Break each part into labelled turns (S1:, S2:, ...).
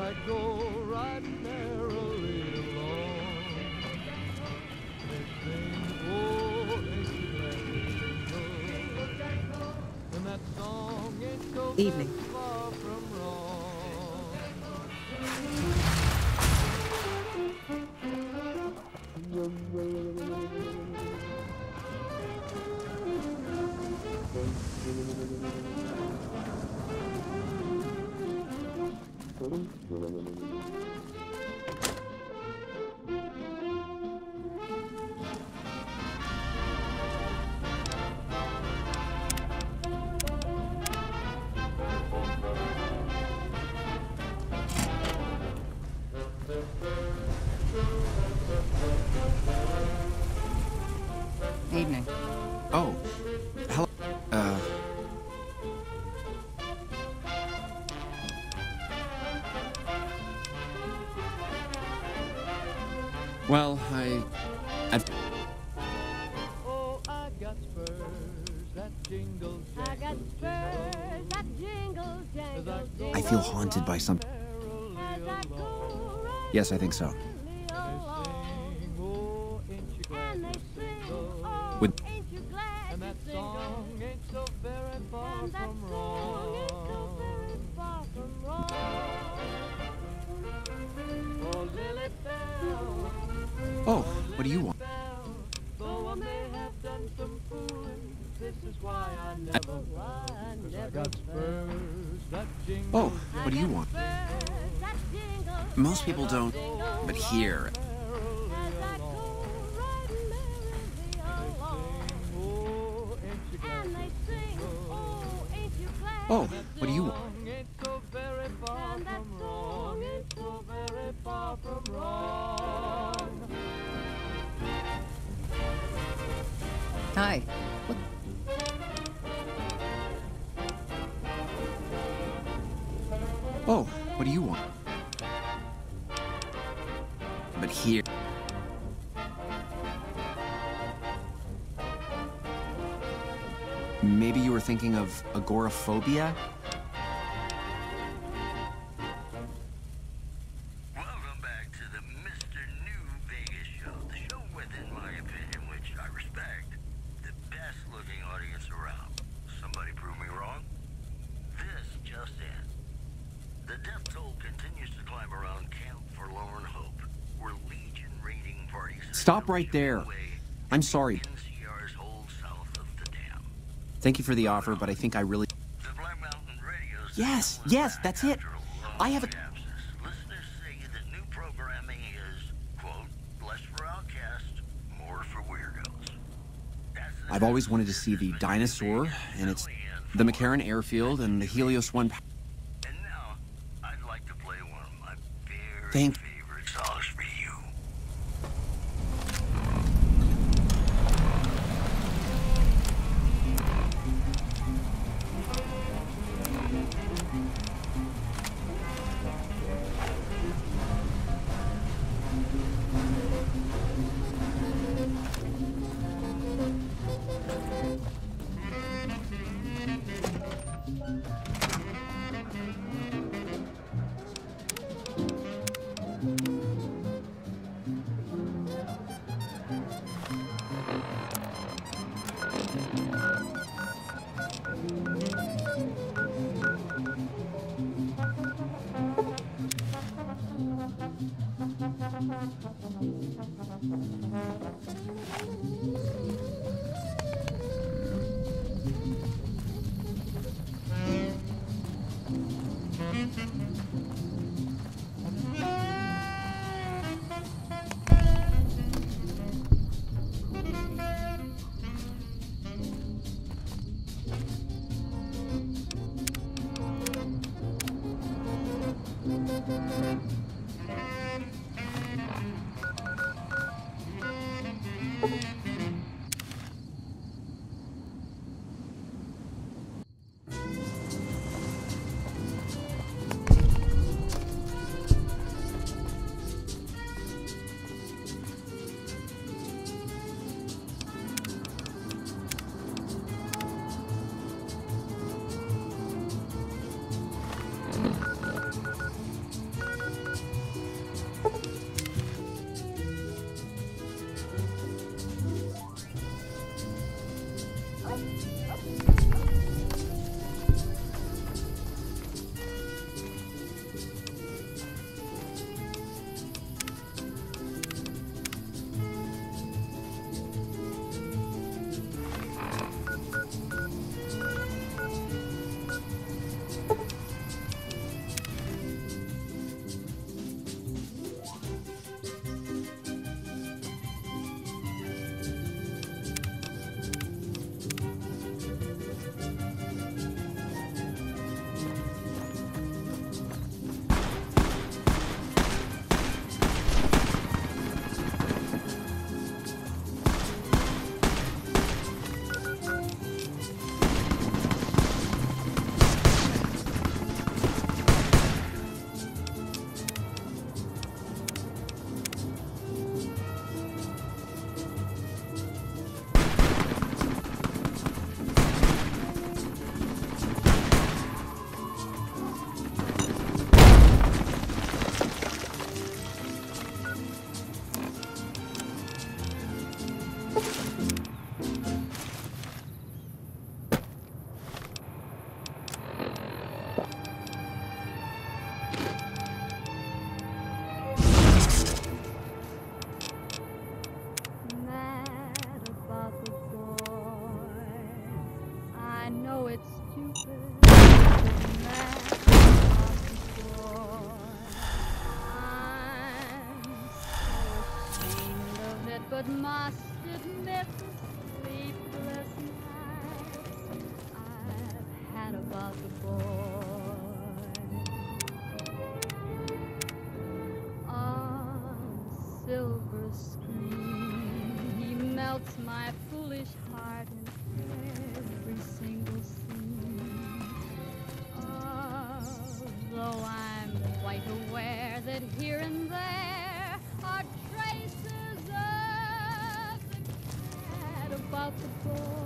S1: I go right merrily along. They sing, oh, ain't you glad we jingle? And that song ain't so
S2: Evening.
S1: far from wrong.
S3: Evening.
S4: Well, I. I've,
S1: Oh, I got spurs that jingle,
S5: I got spurs that jingle, jangle, jingle.
S4: I feel haunted by some.
S5: As I go right
S4: Yes, I think so.
S5: along.
S4: Got do you want?
S1: Oh,
S4: oh, what do you want?
S5: spurs that jingle,
S4: Most people don't, but here.
S5: as I go right merrily along.
S1: Oh, ain't you glad
S5: And they sing, oh, ain't you glad?
S4: Oh, what do you want?
S3: Hi.
S4: Oh, what do you want? But here. Maybe you were thinking of agoraphobia? Stop right there. I'm sorry.
S6: NCR's hold south of the dam.
S4: Thank you for the offer, but I think I really.
S6: The Black Mountain Radio
S4: Yes, yes, that's it.
S6: after a long
S4: I have a-
S6: absence. Listeners say that new programming is, quote, less for outcasts, more for weirdos. That's the
S4: I've always wanted to see the dinosaur, and it's the McCarran Airfield and the Helios 1. pa-
S6: it's stupid.
S5: But must admit sleepless nights I've had about the boy on silver screen. He melts my foolish heart. About the boy.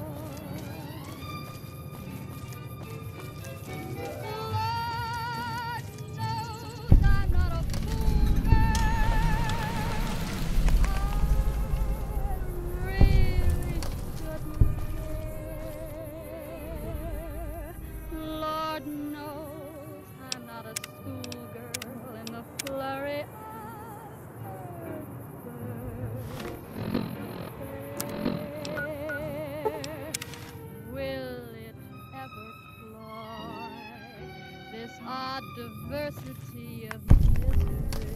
S5: Of misery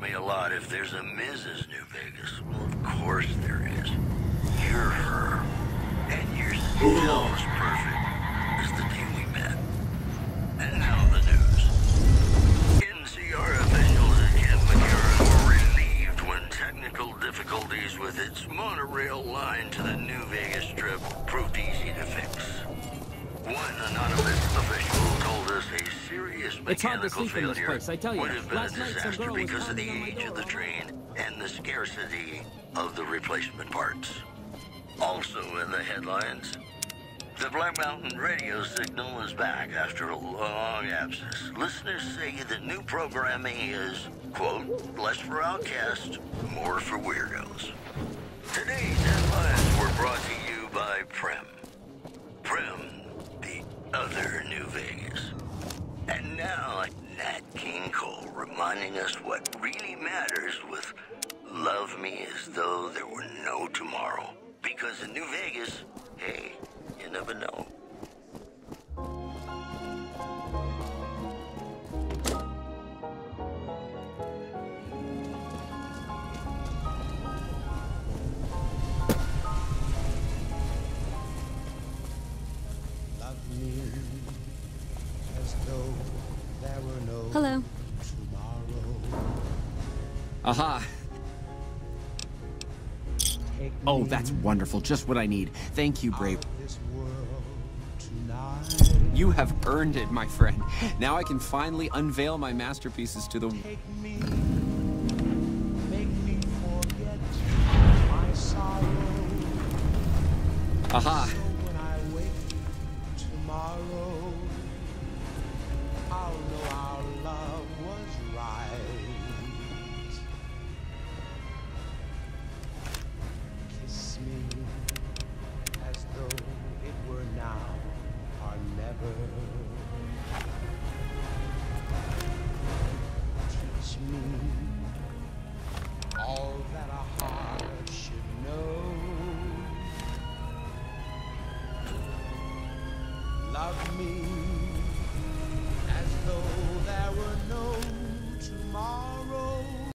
S6: Me a lot if there's a Mrs. New Vegas. Well, of course there is. You're her. And you're still It's
S2: hard to
S6: mechanical
S2: sleep in this
S6: failure
S2: place, I tell you.
S6: would have been
S2: Last
S6: a
S2: night some
S6: disaster
S2: girl was
S6: because of the
S2: pounding on my
S6: age of the train and the scarcity of the replacement parts. Also in the headlines, the Black Mountain radio signal is back after a long absence. Listeners say the new programming is, quote, less for outcasts, more for weirdos. Today's headlines were brought to you by. Prem, the other New Vegas. And now, Nat King Cole reminding us what really matters with Love Me as Though There Were No Tomorrow. Because in New Vegas, hey,
S4: Aha. Oh, that's wonderful. Just what I need. Thank you, Brave.
S7: out of this world tonight.
S4: You have earned it, my friend. Now I can finally unveil my masterpieces to the.
S7: Take me, make me forget my sorrow.
S4: Aha.